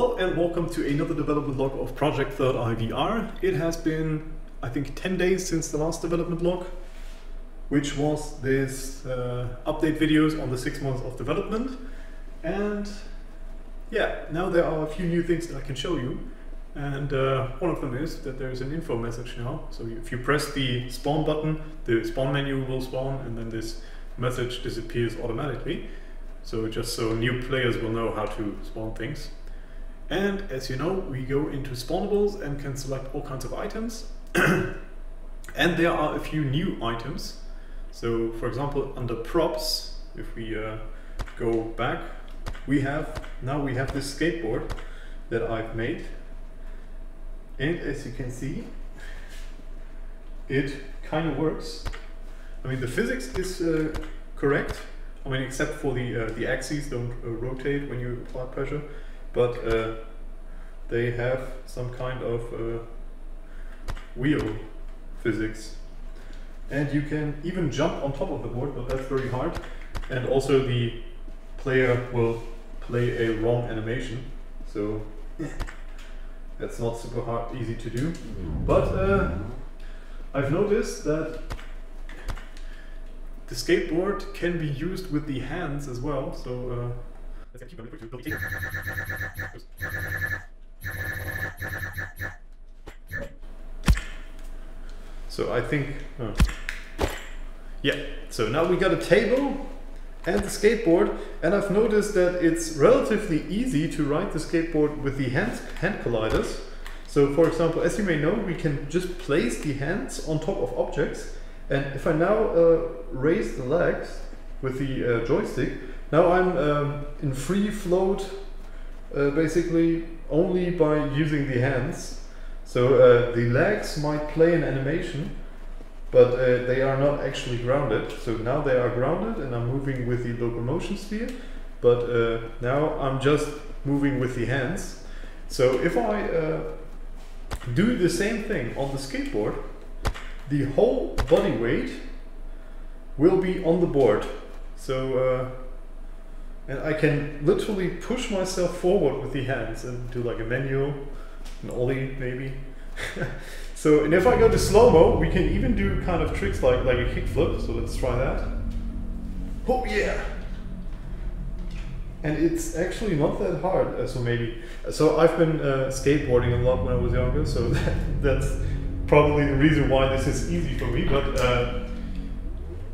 Hello and welcome to another development log of Project Third Eye VR. It has been, I think, 10 days since the last development log, which was this uh, update videos on the six months of development. And yeah, now there are a few new things that I can show you. And uh, one of them is that there's an info message now. So if you press the spawn button, the spawn menu will spawn and then this message disappears automatically. So just so new players will know how to spawn things. And as you know, we go into spawnables and can select all kinds of items. and there are a few new items. So for example, under props, if we uh, go back, we have, now we have this skateboard that I've made. And as you can see, it kind of works. I mean, the physics is uh, correct. I mean, except for the uh, the axes don't uh, rotate when you apply pressure but uh, they have some kind of uh, wheel physics. And you can even jump on top of the board, but that's very hard. And also the player will play a wrong animation, so that's not super hard, easy to do. But uh, I've noticed that the skateboard can be used with the hands as well, so uh, so I think, uh, yeah, so now we got a table and the skateboard and I've noticed that it's relatively easy to ride the skateboard with the hand, hand colliders. So for example, as you may know, we can just place the hands on top of objects and if I now uh, raise the legs with the uh, joystick, now I'm um, in free float uh, basically only by using the hands. So uh, the legs might play an animation, but uh, they are not actually grounded. So now they are grounded and I'm moving with the locomotion sphere, but uh, now I'm just moving with the hands. So if I uh, do the same thing on the skateboard, the whole body weight will be on the board. So uh, and I can literally push myself forward with the hands and do like a manual, an ollie maybe. so, and if I go to slow-mo, we can even do kind of tricks like, like a kickflip, so let's try that. Oh yeah! And it's actually not that hard, uh, so maybe. So I've been uh, skateboarding a lot when I was younger, so that, that's probably the reason why this is easy for me, but uh,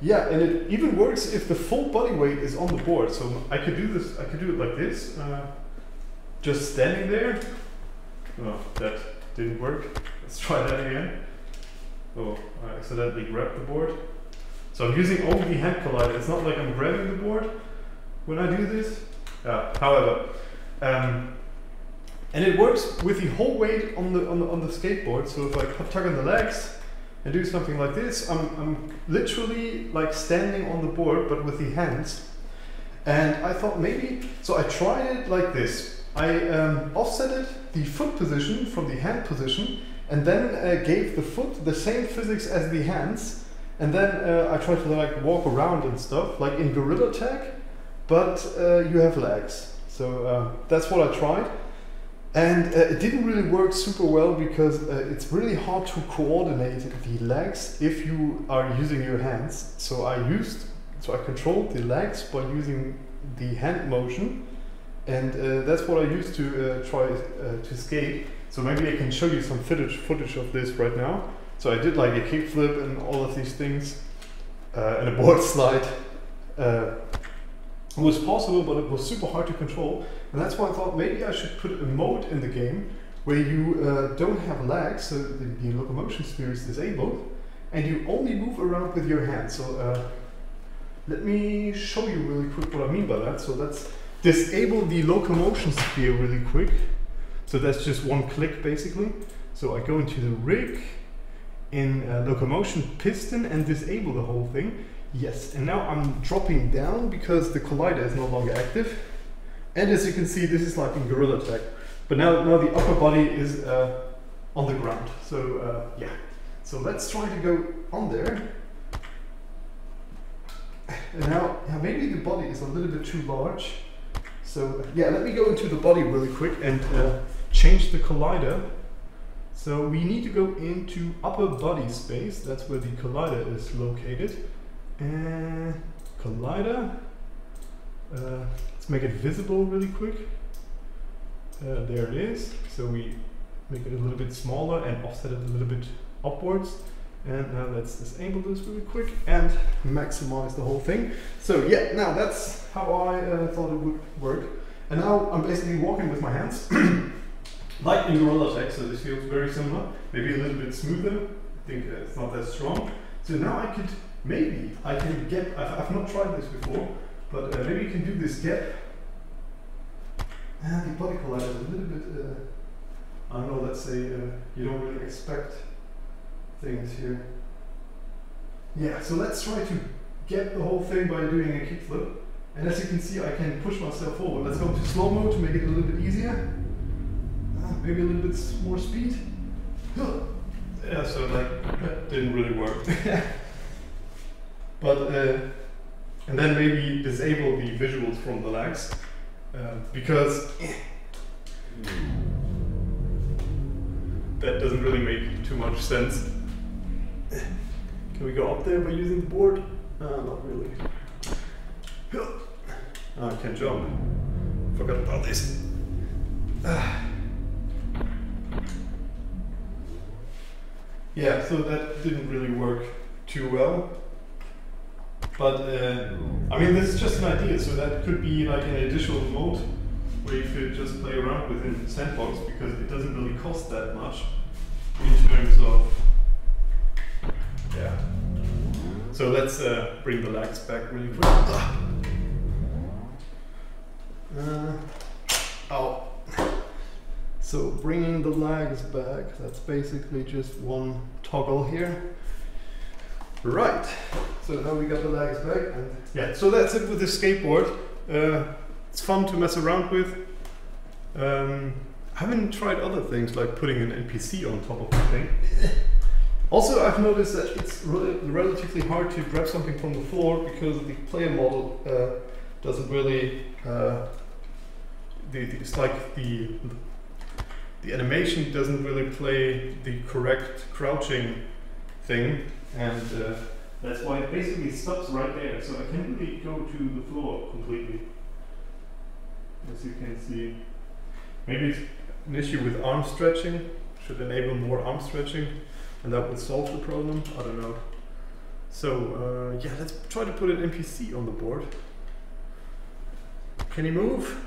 yeah, and it even works if the full body weight is on the board. So I could do this, I could do it like this, uh, just standing there. Oh, that didn't work. Let's try that again. Oh, I accidentally grabbed the board. So I'm using only hand collider. It's not like I'm grabbing the board when I do this. Uh, however, um, and it works with the whole weight on the, on the on the skateboard. So if I tug on the legs, and do something like this, I'm, I'm literally like standing on the board but with the hands. And I thought maybe, so I tried it like this. I um, offsetted the foot position from the hand position and then uh, gave the foot the same physics as the hands. And then uh, I tried to like walk around and stuff, like in Gorilla Tag, but uh, you have legs. So uh, that's what I tried. And uh, it didn't really work super well because uh, it's really hard to coordinate the legs if you are using your hands. So I used, so I controlled the legs by using the hand motion. And uh, that's what I used to uh, try uh, to skate. So maybe I can show you some footage, footage of this right now. So I did like a kickflip and all of these things uh, and a board slide. It was possible, but it was super hard to control. And that's why I thought maybe I should put a mode in the game where you uh, don't have legs, so the, the, locomotion sphere is disabled, and you only move around with your hands. So uh, let me show you really quick what I mean by that. So let's disable the locomotion sphere really quick. So that's just one click basically. So I go into the rig in uh, locomotion piston and disable the whole thing. Yes, and now I'm dropping down because the collider is no longer active. And as you can see, this is like in Gorilla Tag. But now, now the upper body is uh, on the ground. So uh, yeah, so let's try to go on there. And now, yeah, maybe the body is a little bit too large. So So yeah, let me go into the body really quick and uh, change the collider. So we need to go into upper body space. That's where the collider is located. And collider. Uh, let's make it visible really quick. Uh, there it is. So we make it a little bit smaller and offset it a little bit upwards. And now let's disable this really quick and maximize the whole thing. So yeah, now that's how I uh, thought it would work. And now I'm basically walking with my hands, like in Gorilla Tag, so this feels very similar, maybe a little bit smoother. I think uh, it's not that strong. So now I could, maybe I can get, I've, I've not tried this before, but uh, maybe you can do this gap. And the body collider is a little bit, uh, I don't know, let's say uh, you don't really expect things here. Yeah, so let's try to get the whole thing by doing a kickflip. And as you can see, I can push myself forward. Let's go to slow mode to make it a little bit easier. Maybe a little bit more speed. Yeah, so like, that didn't really work. but, uh, and then maybe disable the visuals from the legs. Uh, because that doesn't really make too much sense. Can we go up there by using the board? Uh, not really. I can't jump. Forgot about this. Yeah, so that didn't really work too well. But, uh, I mean, this is just an idea, so that could be like an additional mode where you could just play around within Sandbox because it doesn't really cost that much in terms of yeah. So let's uh, bring the legs back really quick. Uh. So bringing the legs back, that's basically just one toggle here. Right, so now we got the legs back and yeah, so that's it with the skateboard. Uh, it's fun to mess around with. Um, I haven't tried other things like putting an NPC on top of the thing. Also, I've noticed that it's re relatively hard to grab something from the floor because the player model uh, doesn't really. Uh, the, the, it's like the the animation doesn't really play the correct crouching thing, and uh, that's why it basically stops right there. So I can't really go to the floor completely, as you can see. Maybe it's an issue with arm stretching. Should enable more arm stretching and that would solve the problem. I don't know. So uh, yeah, let's try to put an NPC on the board. Can he move?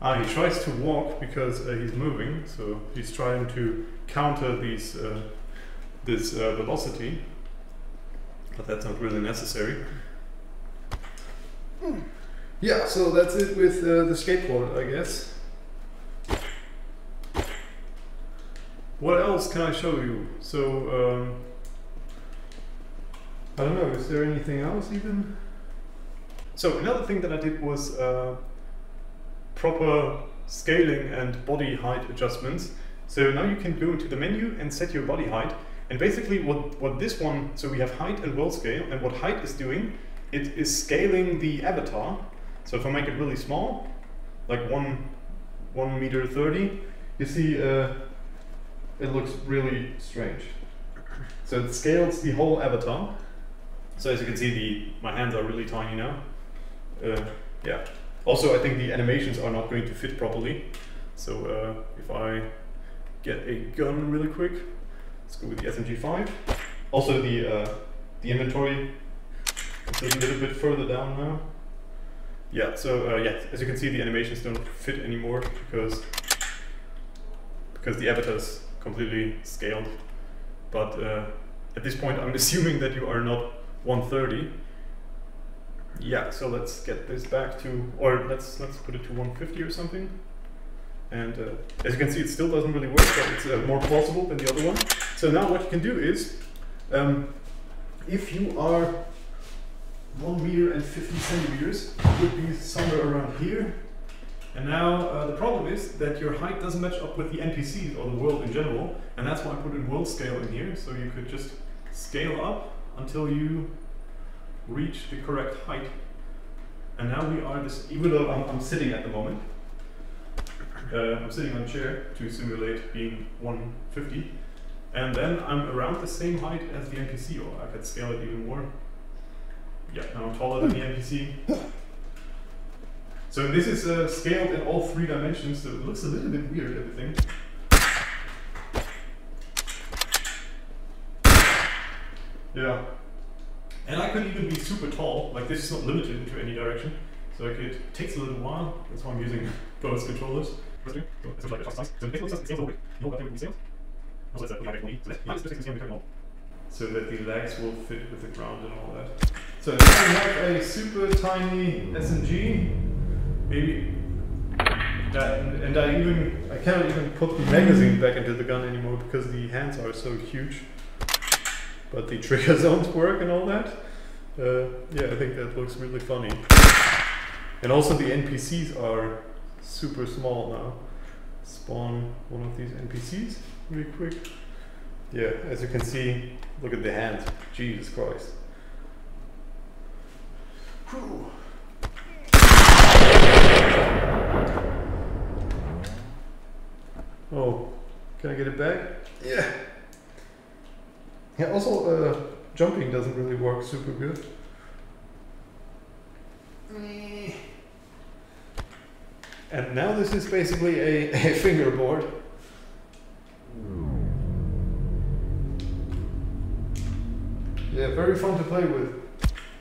Ah, he tries to walk because uh, he's moving, so he's trying to counter these uh, this uh, velocity, but that's not really necessary. Hmm. Yeah, so that's it with uh, the skateboard, I guess. What else can I show you? So, um, I don't know, is there anything else even? So another thing that I did was uh, proper scaling and body height adjustments. So now you can go into the menu and set your body height. And basically what, what this one, so we have height and world scale, and what height is doing, it is scaling the avatar. So if I make it really small, like one, one meter 30, you see uh, it looks really strange. So it scales the whole avatar. So as you can see, the my hands are really tiny now. Uh, yeah. Also, I think the animations are not going to fit properly. So uh, if I get a gun really quick, let's go with the SMG5. Also, the uh, the inventory is a little bit further down now. Yeah. So uh, yeah, as you can see, the animations don't fit anymore because because the avatars completely scaled. But uh, at this point, I'm assuming that you are not 130. Yeah, so let's get this back to, or let's let's put it to 150 or something. And uh, as you can see, it still doesn't really work, but it's uh, more plausible than the other one. So now what you can do is, um, if you are 1 meter and 50 centimeters, it would be somewhere around here. And now uh, the problem is that your height doesn't match up with the NPCs or the world in general, and that's why I put in world scale in here, so you could just scale up until you reach the correct height. And now we are this, even though I'm, I'm sitting at the moment, uh, I'm sitting on a chair to simulate being 150, and then I'm around the same height as the NPC, or I could scale it even more. Yeah, now I'm taller than the NPC. So this is uh, scaled in all three dimensions, so it looks a little bit weird, everything. Yeah. And I could even be super tall, like this is not limited into any direction. So I it takes a little while, that's why I'm using both controllers. So that the legs will fit with the ground and all that. So we have a super tiny SMG, maybe that, and I even I cannot even put the magazine back into the gun anymore because the hands are so huge. But the trigger zones work and all that. Uh, yeah, I think that looks really funny. And also the NPCs are super small now. Spawn one of these NPCs really quick. Yeah, as you can see, look at the hands. Jesus Christ. Whew. Oh, can I get it back? Yeah. Yeah, also, uh, jumping doesn't really work super good. And now this is basically a, a fingerboard. Yeah, very fun to play with.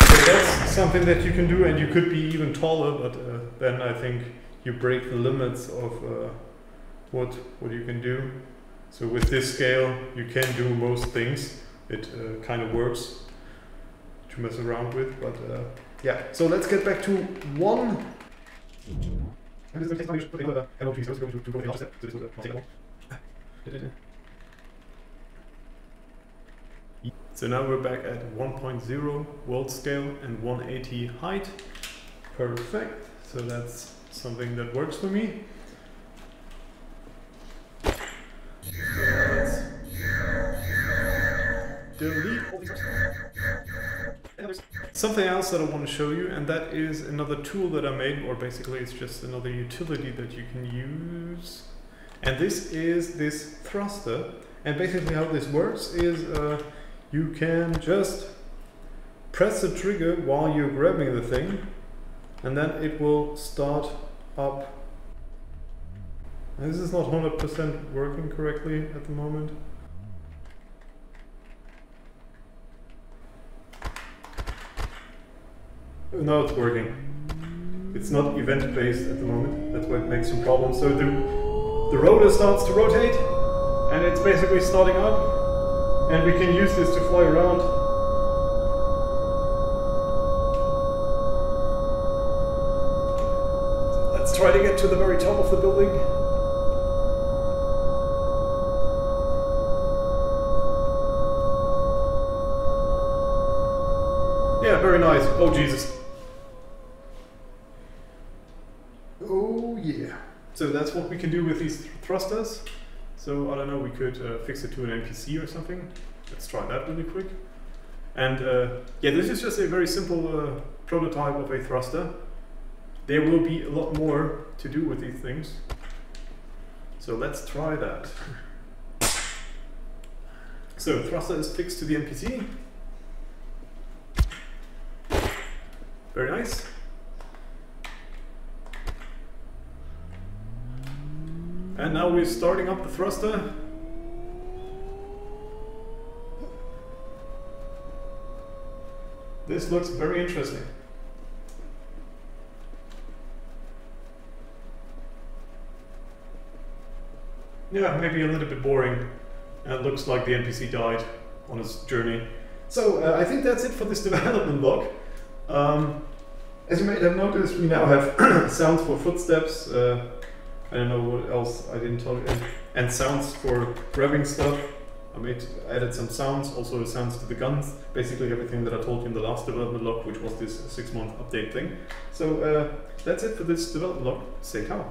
So that's something that you can do, and you could be even taller, but uh, then I think you break the limits of uh, what what you can do. So with this scale, you can do most things. It uh, kind of works to mess around with, but uh, yeah. So let's get back to one. So now we're back at 1.0 world scale and 180 height. Perfect. So that's something that works for me. Delete all these Something else that I want to show you, and that is another tool that I made, or basically it's just another utility that you can use. And this is this thruster. And basically how this works is uh, you can just press the trigger while you're grabbing the thing, and then it will start up. And this is not 100% working correctly at the moment. Now it's working. It's not event based at the moment. That's why it makes some problems. So the, the rotor starts to rotate and it's basically starting up and we can use this to fly around. let's try to get to the very top of the building. Yeah, very nice. Oh, Jesus. So that's what we can do with these thrusters. So I don't know, we could uh, fix it to an NPC or something. Let's try that really quick. And uh, yeah, this is just a very simple uh, prototype of a thruster. There will be a lot more to do with these things. So let's try that. So thruster is fixed to the NPC. Very nice. And now we're starting up the thruster. This looks very interesting. Yeah, maybe a little bit boring. it looks like the NPC died on his journey. So uh, I think that's it for this development log. Um, as you may have noticed, we now have sounds for footsteps, uh, I don't know what else I didn't talk and, and sounds for grabbing stuff. I made added some sounds, also sounds to the guns, basically everything that I told you in the last development log, which was this six month update thing. So uh, that's it for this development log. Say ciao.